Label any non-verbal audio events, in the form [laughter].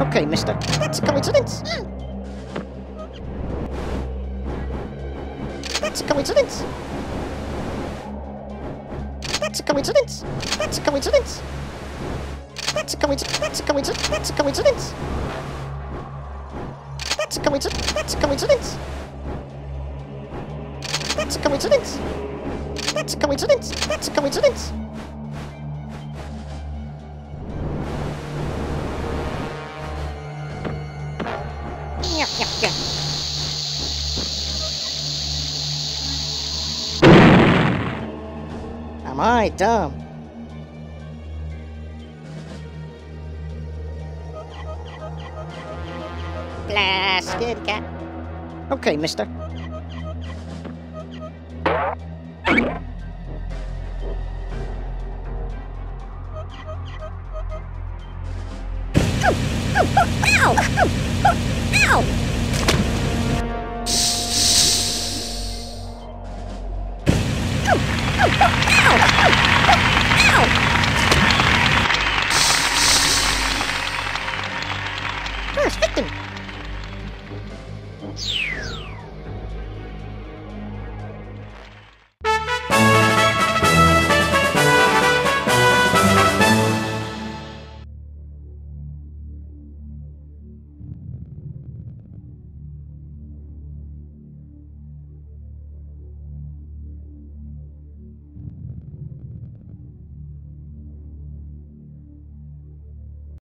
Okay, mister. That's a coincidence. That's a coincidence. That's a coincidence. That's a coincidence. That's a coincidence. That's a coincidence. That's a coincidence. That's a coincidence. That's a coincidence. That's a coincidence. That's a coincidence. That's a coincidence. chặt chặt Làm ơi trơm Glass, good cat. Okay, mister. [laughs] First victim.